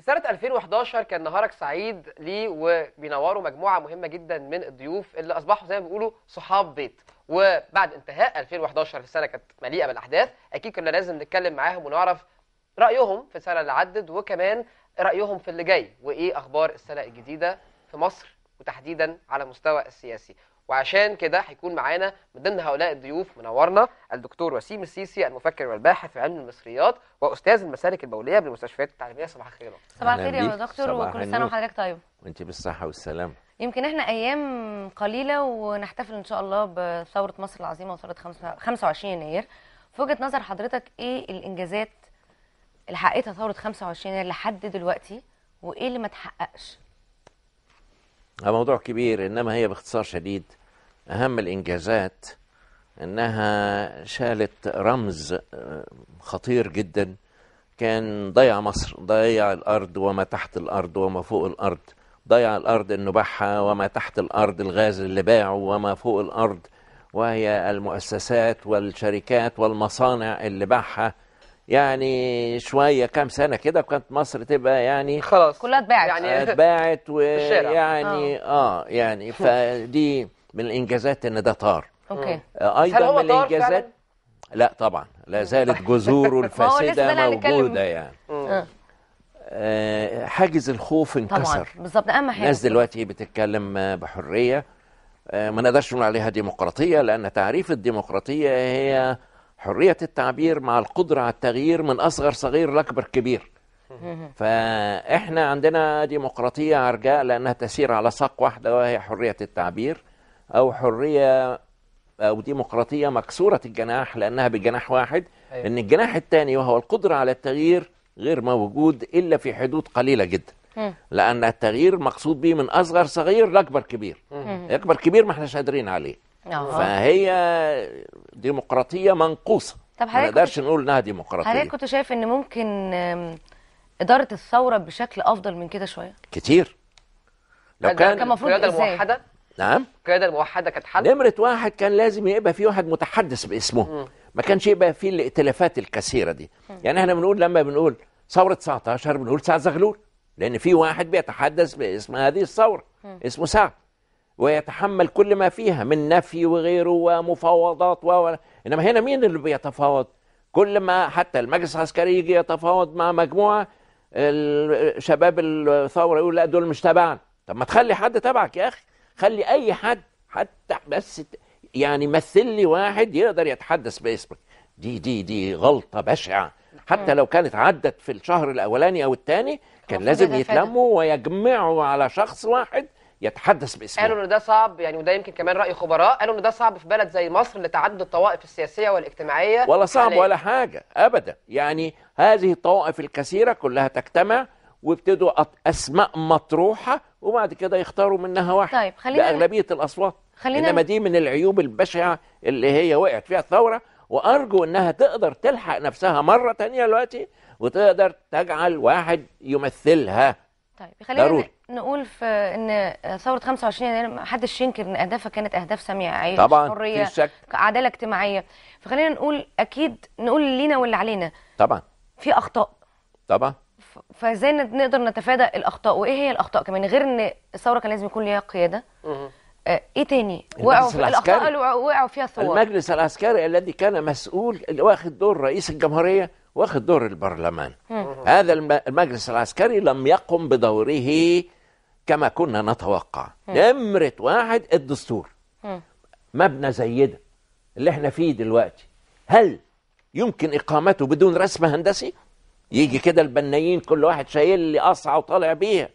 في سنة 2011 كان نهارك سعيد ليه وبينوروا مجموعة مهمة جدا من الضيوف اللي أصبحوا زي ما بيقولوا صحاب بيت. وبعد انتهاء 2011 السنة كانت مليئة بالأحداث أكيد كنا لازم نتكلم معاهم ونعرف رأيهم في السنة اللي عدت وكمان رأيهم في اللي جاي. وإيه أخبار السنة الجديدة في مصر وتحديدا على المستوى السياسي؟ وعشان كده هيكون معانا من ضمن هؤلاء الضيوف منورنا الدكتور وسيم السيسي المفكر والباحث في علم المصريات وأستاذ المسالك البولية بالمستشفيات التعليمية. صباح الخير يا دكتور. صباح الخير يا. دكتور وكل سنة. وحضرتك طيب. وأنت بالصحة والسلامة. يمكن إحنا أيام قليلة ونحتفل إن شاء الله بثورة مصر العظيمة وثورة خمسة- 25 يناير. في وجهة نظر حضرتك إيه الإنجازات اللي حققتها ثورة 25 يناير لحد دلوقتي؟ وإيه اللي ما اتحققش هذا موضوع كبير إنما هي باختصار شديد. أهم الإنجازات إنها شالت رمز آه، خطير جدا. كان ضيع مصر ضيع الأرض وما تحت الأرض وما فوق الأرض. ضيع الأرض إنه باعها وما تحت الأرض الغاز اللي باعه وما فوق الأرض. وهي المؤسسات والشركات والمصانع اللي باعها. يعني شوية كام سنة كده كانت مصر تبقى يعني خلاص. كلها اتباعت. يعني اتباعت. ويعني آه يعني فدي من الإنجازات إن ده طار. أوكي. آه، أيضا من الانجازات لا طبعا. لا زالت جذوره الفاسدة. موجودة يعني. آه. آه، حاجز الخوف طبعا. انكسر بالظبط. أهم حاجة الناس دلوقتي بتتكلم بحرية. ما نقدرش نقول عليها ديمقراطية لأن تعريف الديمقراطية هي حرية التعبير مع القدرة على التغيير من أصغر صغير لأكبر كبير. فإحنا عندنا ديمقراطية عرجاء لأنها تسير على ساق واحدة وهي حرية التعبير. أو حرية أو ديمقراطية مكسورة الجناح لأنها بجناح واحد. أيوة. إن الجناح الثاني وهو القدرة على التغيير غير موجود إلا في حدود قليلة جدا. لأن التغيير مقصود به من أصغر صغير لأكبر كبير. أكبر كبير ما إحناش قادرين عليه. فهي ديمقراطية منقوصة. طب ما نقدرش كنت- نقول إنها ديمقراطية. حضرتك كنت شايف إن ممكن إدارة الثورة بشكل أفضل من كده شوية؟ كتير. لو كان كان المفروض؟ الموحده نعم. القياده الموحده كانت حل نمرة واحد كان لازم يبقى في واحد متحدث باسمه. ما كانش يبقى فيه الائتلافات الكثيرة دي. يعني إحنا بنقول لما بنقول ثورة 19 بنقول سعد زغلول. لأن في واحد بيتحدث باسم هذه الثورة. اسمه سعد. ويتحمل كل ما فيها من نفي وغيره ومفاوضات و إنما هنا مين اللي بيتفاوض؟ كل ما حتى المجلس العسكري يجي يتفاوض مع مجموعة شباب الثورة يقول لا دول مش تبعنا. طب ما تخلي حد تبعك يا أخي. خلي أي حد حتى بس يعني مثل لي واحد يقدر يتحدث باسمك. دي دي دي غلطة بشعة. حتى لو كانت عدت في الشهر الأولاني أو الثاني كان لازم. يتلموا ويجمعوا على شخص واحد يتحدث باسمه. قالوا إن ده صعب يعني وده يمكن كمان رأي خبراء قالوا إن ده صعب في بلد زي مصر لتعدد الطوائف السياسية والاجتماعية. ولا صعب حالياً. ولا حاجة أبدا. يعني هذه الطوائف الكثيرة كلها تجتمع وابتدوا أسماء مطروحة وبعد كده يختاروا منها واحد. طيب، خلينا- بأغلبية الأصوات. خلينا إنما دي من العيوب البشعة اللي هي وقعت فيها الثورة وأرجو إنها تقدر تلحق نفسها مرة تانية دلوقتي وتقدر تجعل واحد يمثلها. طيب خلينا ضروري. نقول في إن ثورة 25 يناير ما حدش ينكر إن أهدافها كانت أهداف سامية عيش طبعا حرية عدالة اجتماعية. فخلينا نقول أكيد نقول لينا واللي علينا. طبعا. في أخطاء. طبعا. فازاي نقدر نتفادى الأخطاء؟ وإيه هي الأخطاء كمان غير إن الثورة كان لازم يكون ليها قيادة. آه، إيه تاني؟ المجلس وقعوا في. الأخطاء اللي وقعوا- فيها الثوار المجلس العسكري الذي كان مسؤول اللي واخد دور رئيس الجمهورية واخد دور البرلمان. هذا الم- المجلس العسكري لم يقم بدوره كما كنا نتوقع. نمرة واحد الدستور. مبنى زي ده اللي إحنا فيه دلوقتي. هل يمكن إقامته بدون رسم هندسي؟ يجي كده البنايين كل واحد شايل لي قصعة وطالع بيها.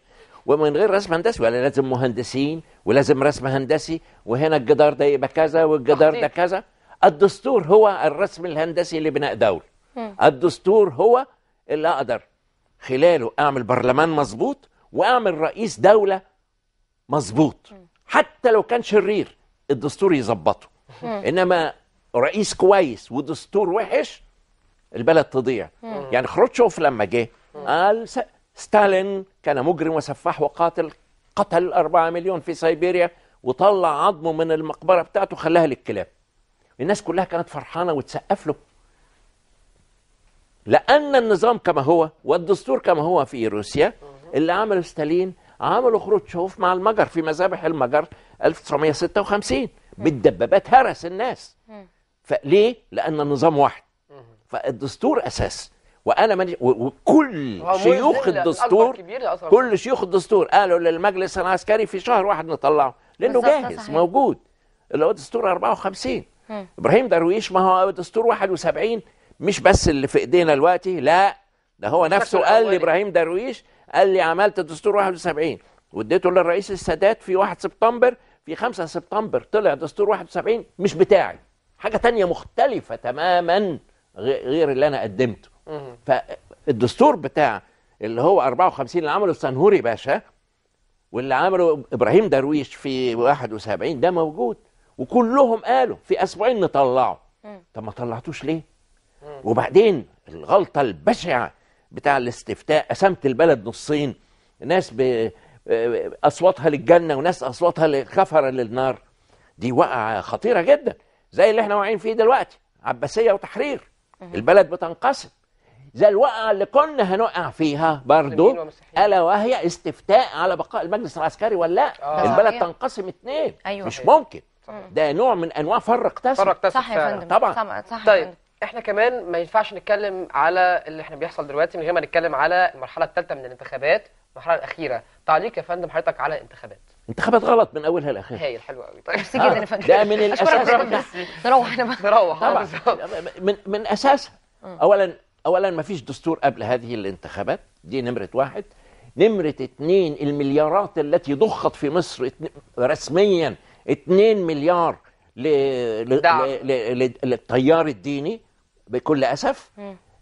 ومن غير رسم هندسي ولا لازم مهندسين ولازم رسم هندسي وهنا الجدار ده يبقى كذا والجدار ده. كذا. الدستور هو الرسم الهندسي لبناء دولة. الدستور هو اللي أقدر خلاله أعمل برلمان مظبوط وأعمل رئيس دولة مظبوط. حتى لو كان شرير الدستور يظبطه. إنما رئيس كويس ودستور وحش البلد تضيع. يعني خروتشوف لما جه قال ستالين كان مجرم وسفاح وقاتل قتل أربعة مليون في سيبيريا وطلع عظمه من المقبرة بتاعته خلاها للكلاب. الناس كلها كانت فرحانة وتسقف له. لأن النظام كما هو والدستور كما هو في روسيا اللي عمله ستالين عمله خروتشوف مع المجر في مذابح المجر 1956 بالدبابات هرس الناس. فليه؟ لأن النظام واحد. فالدستور أساس. وأنا ماني وكل شيوخ الدستور كل شيوخ الدستور قالوا للمجلس العسكري في شهر واحد نطلعه. لأنه جاهز صحيح. موجود. اللي هو دستور 54 إبراهيم درويش ما هو دستور 71 مش بس اللي في إيدينا دلوقتي لا. ده هو نفسه قال. لإبراهيم درويش قال لي عملت دستور 71 واديته للرئيس السادات في 1 سبتمبر. في 5 سبتمبر طلع دستور 71 مش بتاعي. حاجة تانية مختلفة تماما. غير اللي أنا قدمته. فالدستور بتاع اللي هو 54 اللي عمله السنهوري باشا واللي عمله إبراهيم درويش في 71 ده موجود. وكلهم قالوا في أسبوعين نطلعه. طب ما طلعتوش ليه؟ وبعدين الغلطة البشعة بتاع الاستفتاء قسمت البلد نصين. ناس أصواتها للجنة وناس أصواتها لكفره للنار. دي وقعة خطيرة جدا زي اللي إحنا واقعين فيه دلوقتي عباسية وتحرير. البلد بتنقسم زي الوقعة اللي كنا هنقع فيها برضو. ألا وهي استفتاء على بقاء المجلس العسكري ولا لا آه. البلد صحيح. تنقسم اتنين أيوة. مش صحيح. ممكن صحيح. ده نوع من أنواع فرق تسم فرق صح يا. فندم طبعاً. صح, صح يا طيب فندم. إحنا كمان ما ينفعش نتكلم على اللي إحنا بيحصل دلوقتي من غير ما نتكلم على المرحلة الثالثة من الانتخابات المرحلة الأخيرة تعليق يا فندم حضرتك على الانتخابات انتخابات غلط من أولها لآخرها. هايل حلو قوي طيب. ميرسي جدا يا فندم ده من الأساس. نروح إحنا بقى. نروح. آه، طبعا بالظبط. من من أساسها. اولا اولا ما فيش دستور قبل هذه الانتخابات دي نمرة واحد. نمرة اتنين المليارات التي ضخت في مصر رسميا 2 مليار ل... ل... دعم. ل... ل... ل... للتيار الديني بكل أسف.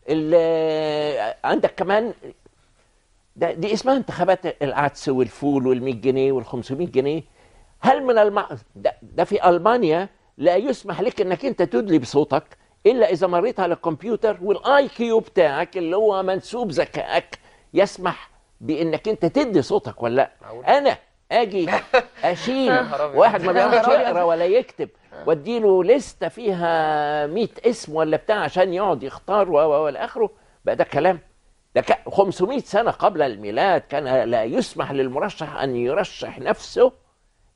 ال... عندك كمان ده دي اسمها انتخابات العدس والفول وال100 جنيه وال500 جنيه هل من الم... ده, ده في ألمانيا لا يسمح لك إنك أنت تدلي بصوتك إلا إذا مريت على الكمبيوتر وال IQ بتاعك اللي هو منسوب ذكائك يسمح بإنك أنت تدي صوتك ولا لا؟ أنا آجي أشيل. واحد ما بيعرفش. يقرأ ولا يكتب واديله لستة فيها 100 اسم ولا بتاع عشان يقعد يختار و و والى اخره بقى ده كلام ده ك- 500 سنة قبل الميلاد كان لا يسمح للمرشح أن يرشح نفسه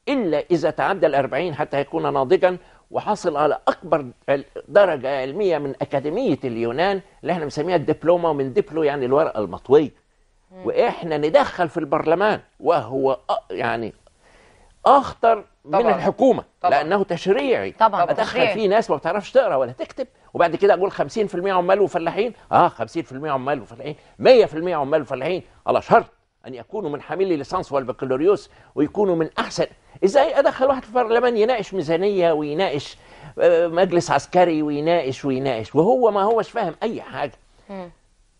إلا إذا تعدى الأربعين حتى يكون ناضجا وحصل على أكبر عل- درجة علمية من أكاديمية اليونان اللي إحنا بنسميها الدبلومة ومن دبلو يعني الورقة المطوية. وإحنا ندخل في البرلمان وهو يعني أخطر من طبعاً. طبعاً. لأنه تشريعي. طبعا. أدخل. فيه ناس ما بتعرفش تقرأ ولا تكتب وبعد كده أقول 50% عمال وفلاحين. آه 50% عمال وفلاحين. 100% عمال وفلاحين. على شرط أن يكونوا من حاملي ليسانس والبكالوريوس ويكونوا من أحسن. إزاي أدخل واحد في البرلمان يناقش ميزانية ويناقش آه، مجلس عسكري ويناقش ويناقش وهو ما هوش فاهم أي حاجة.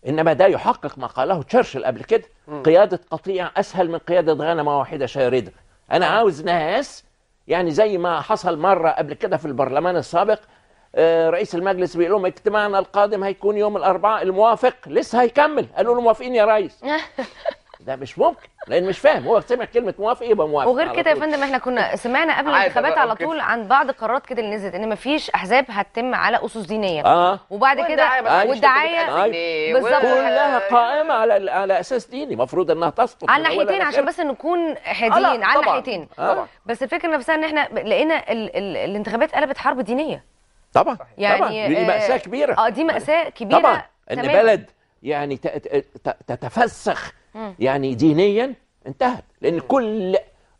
إنما ده يحقق ما قاله تشرشل قبل كده. قيادة قطيع أسهل من قيادة غنمه واحدة شاردة. أنا عاوز ناس يعني زي ما حصل مرة قبل كده في البرلمان السابق آه، رئيس المجلس بيقول لهم اجتماعنا القادم هيكون يوم الأربعاء الموافق لسه هيكمل. قالوا له موافقين يا ريس. ده مش ممكن لأن مش فاهم هو سمع كلمة موافق يبقى موافق وغير كده يا. فندم إحنا كنا سمعنا قبل الانتخابات على. طول عن بعض القرارات كده اللي نزلت إن مفيش أحزاب هتتم على أسس دينية. آه. وبعد كده والدعاية تبقى جنيه بالظبط. كلها قائمة على على أساس ديني المفروض إنها تسقط على الناحيتين عشان. بس نكون آه، حادين لا، على طبعاً. الناحيتين. طبعا. بس الفكرة نفسها إن إحنا لقينا ال ال الانتخابات قلبت حرب دينية. طبعا يعني طبعا. دي آه، مأساة كبيرة. آه دي مأساة كبيرة. طبعا ان. بلد يعني ت- ت- ت- تتفسخ يعني دينيا انتهت لأن كل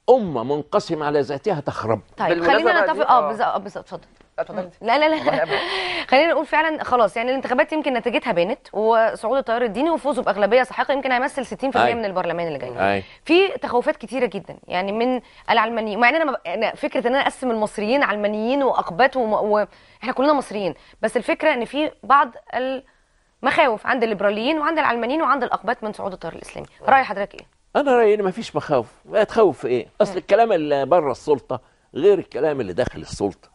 أمة منقسمة على ذاتها تخرب طيب خلينا نتفق آه آه. بالظبط آه، اتفضل لا. لا لا. خلينا نقول فعلا خلاص يعني الانتخابات يمكن نتيجتها بانت وصعود التيار الديني وفوزه بأغلبية ساحقة يمكن هيمثل 60% أي. من البرلمان اللي جاي. في تخوفات كتيرة جدا يعني من العلمانيين مع إن أنا فكرة إن أنا أقسم المصريين علمانيين واقباط. وإحنا كلنا مصريين بس الفكرة إن في بعض المخاوف عند الليبراليين وعند العلمانيين وعند الأقباط من صعود التيار الإسلامي. رأي حضرتك إيه؟ أنا رأيي إن مفيش مخاوف. ما تخوف في إيه؟ أصل الكلام اللي بره السلطة غير الكلام اللي داخل السلطة.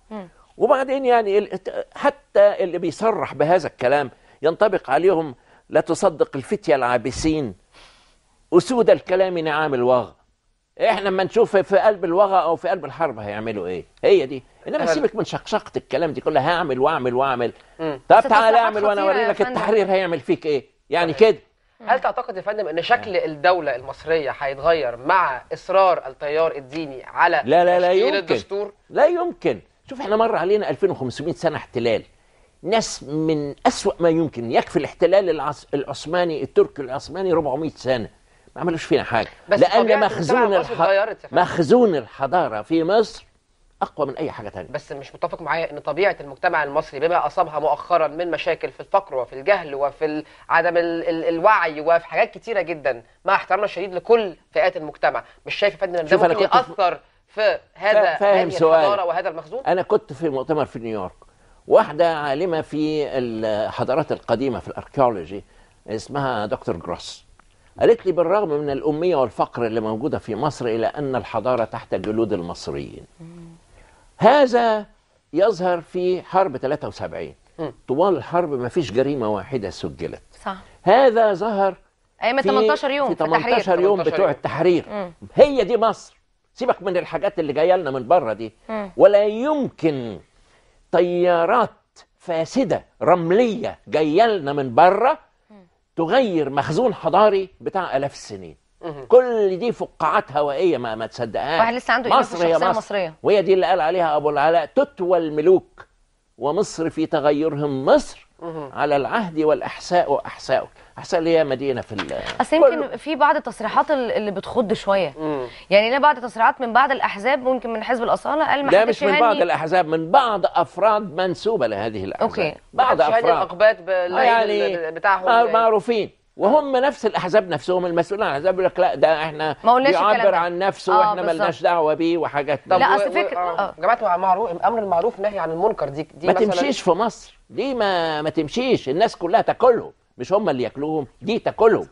وبعدين يعني حتى اللي بيصرح بهذا الكلام ينطبق عليهم لا تصدق الفتية العابسين أسود الكلام نعام الواغ. إحنا لما نشوف في قلب الوغى أو في قلب الحرب هيعملوا إيه؟ هي دي. إنما هل- سيبك من شقشقة الكلام دي كلها هعمل وأعمل وأعمل. مم. طب تعالى أعمل وأنا أوري لك. التحرير هيعمل فيك إيه؟ يعني صحيح. كده. هل تعتقد يا فندم إن شكل الدولة المصرية هيتغير مع إصرار التيار الديني على لا لا لا تشكيل يمكن. الدستور؟ لا يمكن. شوف إحنا مر علينا 2500 سنة احتلال. ناس من أسوأ ما يمكن. يكفي الاحتلال. العثماني التركي العثماني 400 سنة. ما عملوش فينا حاجة. بس المجتمع مخزون فندم. مخزون الحضارة في مصر أقوى من أي حاجة تانية. بس مش متفق معايا إن طبيعة المجتمع المصري بما أصابها مؤخرا من مشاكل في الفقر وفي الجهل وفي عدم ال ال الوعي وفي حاجات كتيرة جدا مع احترامنا الشديد لكل فئات المجتمع. مش شايف يا فندم إن ده ممكن يأثر في هذا فاهم. الحضارة وهذا المخزون؟ أنا كنت في مؤتمر في نيويورك. واحدة عالمة في الحضارات القديمة في الأركيولوجي اسمها دكتور جروس. قالت لي بالرغم من الأمية والفقر اللي موجودة في مصر إلى أن الحضارة تحت جلود المصريين هذا يظهر في حرب 73 مم. طوال الحرب ما فيش جريمة واحدة سجلت صح هذا ظهر أيام في 18 يوم في في التحرير 18 يوم 18 بتوع يوم. التحرير مم. هي دي مصر سيبك من الحاجات اللي جاية لنا من بره دي مم. ولا يمكن طيارات فاسدة رملية جاية لنا من بره تغير مخزون حضاري بتاع آلاف السنين. كل دي فقاعات هوائية ما ما تصدقهاش واحد لسه عنده مصر هي مصر المصرية. وهي دي اللي قال عليها أبو العلاء تتوى الملوك ومصر في تغيرهم مصر. على العهد والإحساء واحساء اللي هي مدينة في ال- أصل. يمكن في بعض التصريحات ال- اللي بتخض شوية مم. يعني لنا بعض التصريحات من بعض الأحزاب ممكن من حزب الأصالة قال ما حدش مش من بعض الأحزاب من بعض أفراد منسوبة لهذه الأحزاب أوكي. بعض يهني أفراد الاقباط آه يعني بتاعهم آه معروفين وهم نفس الأحزاب نفسهم المسؤولين عن الأحزاب يقول لك لا ده إحنا ما قلناش بيعبر. عن نفسه آه، وإحنا بالظبط. ملناش دعوة بيه وحاجات طب لا، فكرة- آه. آه. جماعة معروف أمر المعروف نهي عن المنكر دي دي ما مثلا تمشيش في مصر دي ما ما تمشيش الناس كلها تاكلهم مش هم اللي ياكلوهم دي تاكلهم.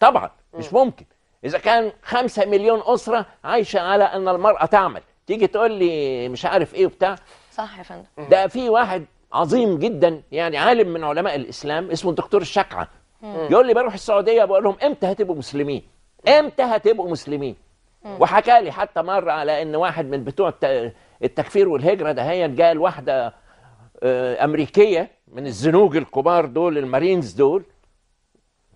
طبعا مش ممكن. إذا كان خمسة مليون أسرة عايشة على إن المرأة تعمل. تيجي تقول لي مش عارف إيه وبتاع. صح يا فندم. ده في واحد عظيم جدا يعني عالم من علماء الإسلام اسمه الدكتور الشكعة. يقول لي بروح السعودية بقول لهم إمتى هتبقوا مسلمين؟ إمتى هتبقوا مسلمين؟ وحكى لي حتى مرة على إن واحد من بتوع الت- التكفير والهجرة ده هي جاء واحدة أمريكية من الزنوج الكبار دول المارينز دول.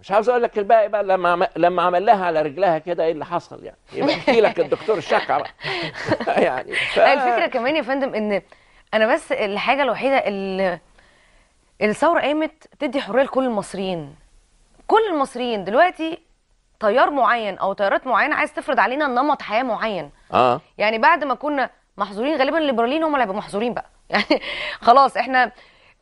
مش عاوز أقول لك الباقي بقى لما عم- لما عمل لها على رجلها كده إيه اللي حصل يعني؟ يبقى أحكي لك الدكتور الشكعه بقى. يعني ف... الفكرة كمان يا فندم إن أنا بس الحاجة الوحيدة اللي الثورة قامت تدي حرية لكل المصريين. كل المصريين. دلوقتي تيار معين أو تيارات معينة عايز تفرض علينا نمط حياة معين. آه. يعني بعد ما كنا محظورين غالبا الليبراليين هم اللي هيبقوا محظورين بقى. يعني خلاص إحنا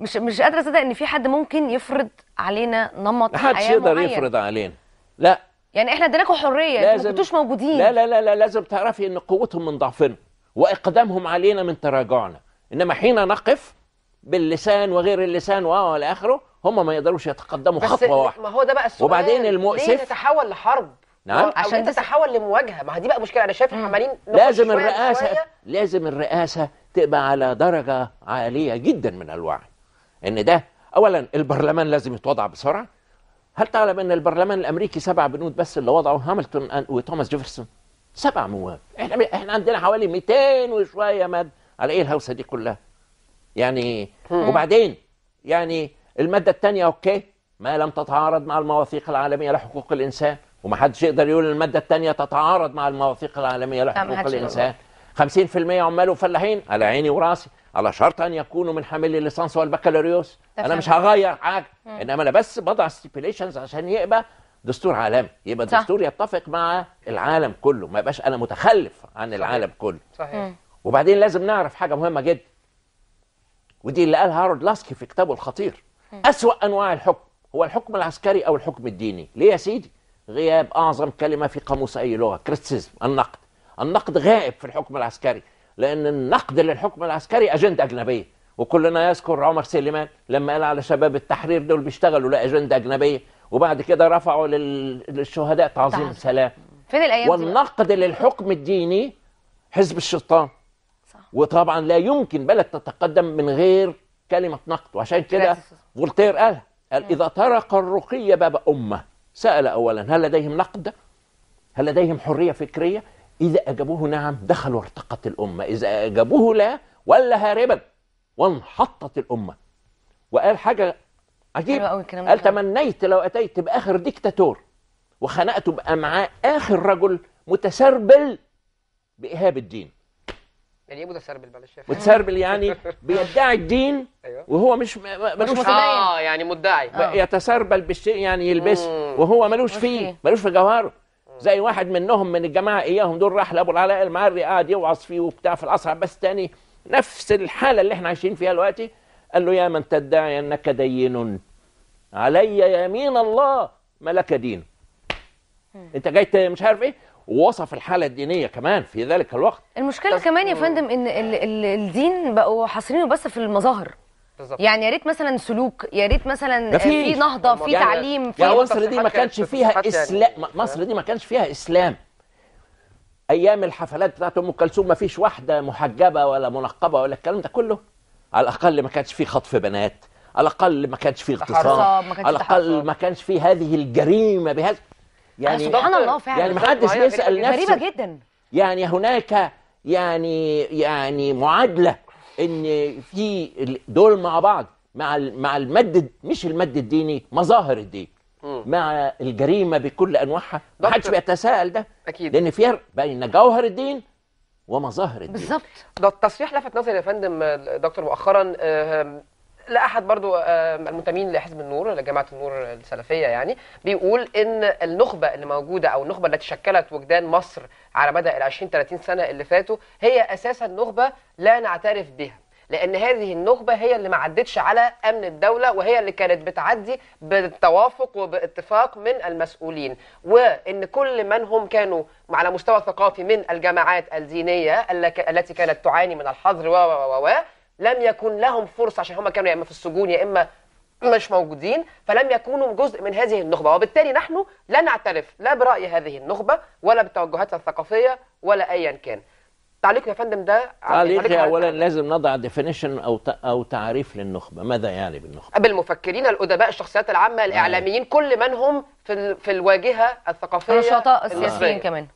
مش مش قادرة أصدق إن في حد ممكن يفرض علينا نمط محدش حياة يقدر معين. يفرض علينا. لا. يعني إحنا إديناكم حرية إنتوا ما لازم- كنتوش موجودين. لا لا لا لا لازم تعرفي إن قوتهم من ضعفنا وإقدامهم علينا من تراجعنا. إنما حين نقف باللسان وغير اللسان والى آخره هم ما يقدروش يتقدموا خطوة واحدة. ما هو ده بقى السؤال. وبعدين المؤسف- ليه نتحول لحرب؟ نعم. عشان تتحول لمواجهة. ما دي بقى مشكلة. أنا شايف عمالين لازم شوية الرئاسه بشوية. لازم الرئاسة تبقى على درجة عالية جدا من الوعي. إن ده اولا البرلمان لازم يتوضع بسرعة. هل تعلم إن البرلمان الأمريكي سبع بنود بس اللي وضعوا هاملتون وتوماس جيفرسون؟ سبع مواد. إحنا إحنا عندنا حوالي 200 وشوية مادة على إيه الهوسة دي كلها؟ يعني وبعدين يعني المادة الثانية أوكي. ما لم تتعارض مع المواثيق العالمية لحقوق الإنسان. ومحدش يقدر يقول المادة الثانية تتعارض مع المواثيق العالمية. لحقوق محدش يقدر. الإنسان. 50% عمال وفلاحين على عيني وراسي على شرط أن يكونوا من حاملي الليسانس والبكالوريوس. أنا مش. هغير حاجة. إنما أنا بس بضع stipulations عشان يبقى دستور عالمي. يبقى صح. دستور يتفق مع العالم كله. ما يبقاش أنا متخلف عن العالم كله. صحيح. وبعدين لازم نعرف حاجة مهمة جدا. ودي اللي قالها هارولد لاسكي في كتابه الخطير. أسوأ أنواع الحكم. هو الحكم العسكري أو الحكم الديني. ليه يا سيدي؟ غياب أعظم كلمة في قاموس أي لغة criticism النقد النقد غائب في الحكم العسكري لأن النقد للحكم العسكري أجندة أجنبية وكلنا يذكر عمر سليمان لما قال على شباب التحرير دول بيشتغلوا لأجندة أجنبية وبعد كده رفعوا لل- للشهداء تعظيم. سلام فين الأيام؟ والنقد للحكم الديني حزب الشيطان صح. وطبعا لا يمكن بلد تتقدم من غير كلمة نقد وعشان كده. فولتير قال قال إذا طرق الرقي باب أمة سأل أولا هل لديهم نقد؟ هل لديهم حرية فكرية؟ إذا أجابوه نعم دخل وارتقت الأمة. إذا أجابوه لا ولى هاربا وانحطت الأمة. وقال حاجة عجيب حلو قوي الكلام قال تمنيت لو أتيت بآخر ديكتاتور وخنقت بامعاء آخر رجل متسربل باهاب الدين. يعني إيه متسربل؟ معلش؟ متسربل يعني بيدعي الدين أيوه. وهو مش ملوش آه يعني مدعي. آه. يتسربل بالشيء يعني يلبسه. وهو ملوش فيه. ملوش في جوهره زي واحد منهم من الجماعة إياهم دول راح لأبو العلاء المعري قاعد يوعظ فيه وبتاع في العصر بس تاني نفس الحالة اللي إحنا عايشين فيها دلوقتي. قال له يا من تدعي أنك دين. علي يمين الله ما لك دين أنت جاي مش عارف إيه؟ ووصف الحالة الدينية كمان في ذلك الوقت. المشكلة كمان يا. فندم إن ال ال الدين بقوا حاصرينه بس في المظاهر. بالظبط. يعني يا ريت مثلا سلوك يا ريت مثلا. في نهضة في يعني- تعليم في يعني هو مصر دي ما كانش كانت- فيها يعني- إسلام. مصر دي ما كانش فيها إسلام. أيام الحفلات بتاعت أم كلثوم ما فيش واحدة محجبة ولا منقبة ولا الكلام ده كله. على الأقل ما كانش فيه خطف بنات. على الأقل ما كانش فيه. اغتصاب. على الأقل. ما كانش فيه هذه الجريمة بهذا. يعني سبحان دكتور، الله فعلا. يعني ما حدش معايا بيسأل نفسه غريبة جدا. يعني هناك يعني يعني معادلة إن في دول مع بعض مع ال- مع المد مش المد الديني مظاهر الدين. مم. مع الجريمة بكل أنواعها. ما حدش. بيتساءل ده. أكيد. لأن في فرق بين جوهر الدين ومظاهر الدين. بالظبط. ده التصريح لفت نظري يا فندم دكتور مؤخرا آه، لأحد برضو آه، المنتمين لحزب النور لجماعة النور السلفية يعني بيقول إن النخبة اللي موجودة أو النخبة التي شكلت وجدان مصر على مدى ال 20 30 سنة اللي فاتوا هي أساسا نخبة لا نعترف بها. لأن هذه النخبة هي اللي ما عدتش على أمن الدولة وهي اللي كانت بتعدي بالتوافق وباتفاق من المسؤولين. وإن كل من هم كانوا على مستوى ثقافي من الجماعات الدينية التي كانت تعاني من الحظر و و و لم يكن لهم فرصة عشان هم كانوا يا إما في السجون يا إما مش موجودين فلم يكونوا جزء من هذه النخبة. وبالتالي نحن لا نعترف لا برأي هذه النخبة ولا بتوجهاتها الثقافية ولا ايا كان. تعليق يا فندم ده تعليقي على- اولا لازم نضع ديفينيشن أو ت- أو تعريف للنخبة. ماذا يعني بالنخبة؟ بالمفكرين الأدباء الشخصيات العامة الإعلاميين كل من هم في ال- في الواجهة الثقافية النشطاء. السياسيين كمان.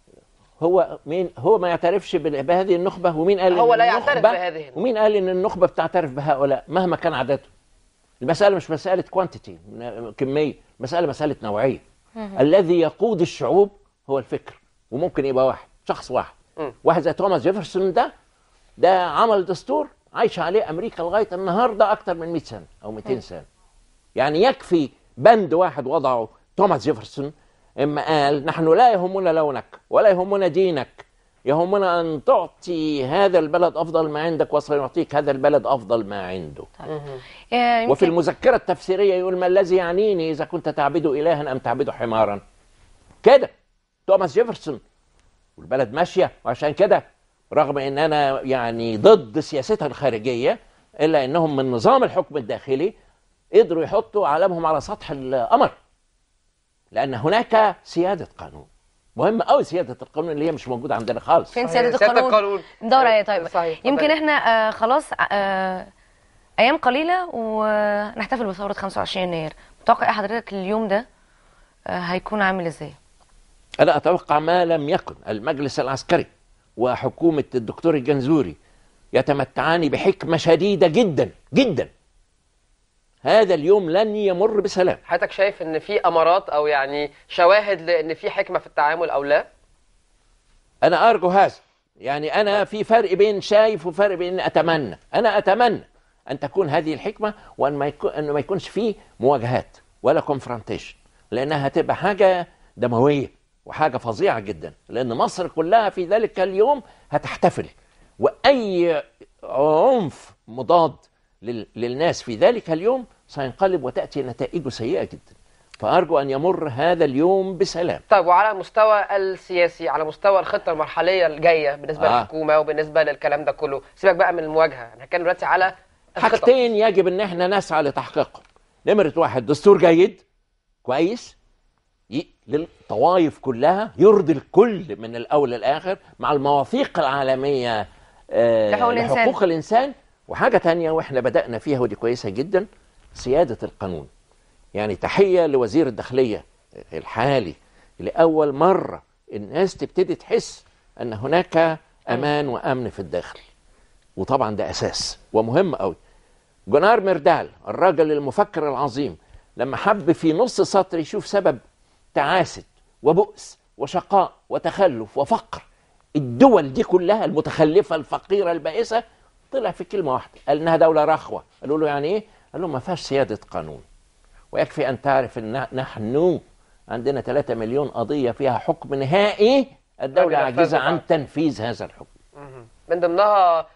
هو مين هو ما يعترفش بهذه النخبة؟ ومين قال هو لا يعترف النخبة- بهذه. ومين قال إن النخبة بتعترف بهؤلاء مهما كان عددهم المسألة مش مسألة quantity كمية مسألة مسألة نوعية. الذي يقود الشعوب هو الفكر وممكن يبقى واحد شخص واحد. واحد زي توماس جيفرسون ده ده عمل دستور عايشه عليه أمريكا لغاية النهارده أكتر من 100 سنة أو 200 سنة. يعني يكفي بند واحد وضعه توماس جيفرسون إما قال نحن لا يهمنا لونك ولا يهمنا دينك. يهمنا أن تعطي هذا البلد أفضل ما عندك وسيعطيك هذا البلد أفضل ما عنده. آه، وفي يمكن المذكرة التفسيرية يقول ما الذي يعنيني إذا كنت تعبد الها أم تعبد حمارا؟ كده. توماس جيفرسون. والبلد ماشية. وعشان كده رغم إن أنا يعني ضد سياستها الخارجية إلا إنهم من نظام الحكم الداخلي قدروا يحطوا علمهم على سطح القمر. لأن هناك سيادة قانون. مهم قوي سيادة القانون اللي هي مش موجودة عندنا خالص. فين سيادة سيادة القانون؟ القانون. ندور عليه طيب. صحيح، يمكن. إحنا آه خلاص آه أيام قليلة ونحتفل بثورة 25 يناير. متوقع إيه حضرتك اليوم ده آه هيكون عامل إزاي؟ أنا أتوقع ما لم يكن. المجلس العسكري وحكومة الدكتور الجنزوري يتمتعان بحكمة شديدة جدا جدا. هذا اليوم لن يمر بسلام. حضرتك شايف إن في أمارات أو يعني شواهد لأن في حكمة في التعامل أو لا؟ أنا أرجو هذا. يعني أنا في فرق بين شايف وفرق بين أتمنى. أنا أتمنى أن تكون هذه الحكمة وأن ما يكون أنه ما يكونش فيه مواجهات ولا كونفرونتيشن لأنها هتبقى حاجة دموية وحاجة فظيعة جدا. لأن مصر كلها في ذلك اليوم هتحتفل. وأي عنف مضاد للناس في ذلك اليوم سينقلب وتأتي نتائجه سيئة جدا فأرجو أن يمر هذا اليوم بسلام طيب وعلى المستوى السياسي على مستوى الخطة المرحلية الجاية بالنسبة آه. للحكومة وبالنسبة للكلام ده كله سيبك بقى من المواجهة إحنا هنتكلم دلوقتي على الخطط. حاجتين يجب إن إحنا نسعى لتحقيقهم نمرة واحد دستور جيد كويس للطوائف كلها يرضي الكل من الأول للآخر مع المواثيق العالمية آه، لحقوق الإنسان. وحاجة تانية وإحنا بدأنا فيها ودي كويسة جدا سيادة القانون. يعني تحية لوزير الداخلية الحالي لأول مرة الناس تبتدي تحس أن هناك أمان وأمن في الداخل. وطبعا ده أساس ومهم قوي جونار ميردال الراجل المفكر العظيم لما حب في نص سطر يشوف سبب تعاسة وبؤس وشقاء وتخلف وفقر الدول دي كلها المتخلفة الفقيرة البائسة طلع في كلمة واحدة قال إنها دولة رخوة. قالوا له يعني إيه؟ قال له ما فيهاش سيادة قانون. ويكفي أن تعرف أن نحن عندنا 3 مليون قضية فيها حكم نهائي الدولة بينفذوا عاجزة عن. تنفيذ هذا الحكم. من ضمنها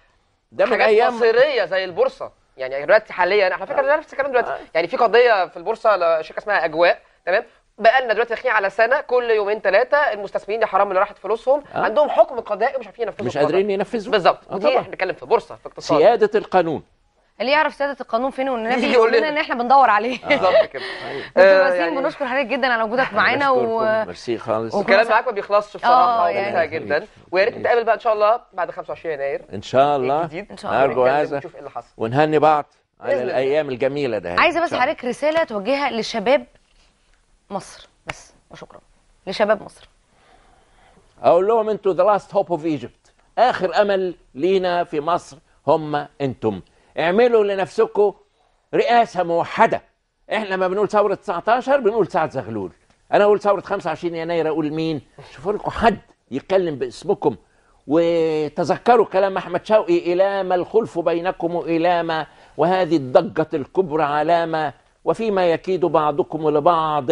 ده من أيام مصيرية زي البورصة. يعني دلوقتي حاليا إحنا فاكر نفس الكلام دلوقتي. يعني في قضية في البورصة لشركه اسمها أجواء تمام؟ بقى لنا دلوقتي داخلين على سنة كل يومين ثلاثة المستثمرين يا حرام اللي راحت فلوسهم آه. عندهم حكم قضائي ومش عارفين ينفذوا مش. قادرين ينفذوا بالظبط. آه ودي طبعا. إحنا بنتكلم في بورصة في اقتصاد. سيادة القانون. اللي يعرف سيادة القانون فين والنبي يقول لنا. إن إحنا بندور عليه. بالظبط كده. دكتور آه، وسيم يعني- بنشكر حضرتك جدا على وجودك معانا و... ميرسي خالص. والكلام معاك ما بيخلصش بصراحة آه، يعني. جدا. ويا ريت نتقابل بقى إن شاء الله بعد 25 يناير. إن شاء الله. الجديد. إن شاء الله. نرجو نتكلم هذا ونهني بعض على. الأيام الجميلة ده عايزة بس. حضرتك رسالة توجهها لشباب مصر بس وشكرا. لشباب مصر. أقول لهم أنتوا the last hope of Egypt آخر أمل لينا في مصر هم أنتم. اعملوا لنفسكم رئاسة موحدة. إحنا ما بنقول ثورة 19 بنقول سعد زغلول. أنا أقول ثورة 25 يناير أقول مين؟ شوفوا لكم حد يتكلم باسمكم. وتذكروا كلام أحمد شوقي إلى ما الخلف بينكم إلى ما وهذه الضجة الكبرى علامه وفيما يكيد بعضكم لبعض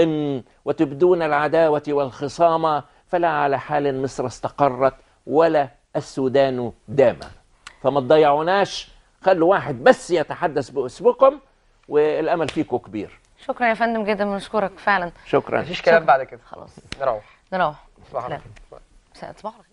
وتبدون العداوة والخصام فلا على حال مصر استقرت ولا السودان دام فما تضيعوناش خلوا واحد بس يتحدث باسمكم والأمل فيكم كبير. شكرا يا فندم جدا بنشكرك فعلا. شكرا. مفيش كلام بعد كده. خلاص. نروح. نروح. صباح الخير.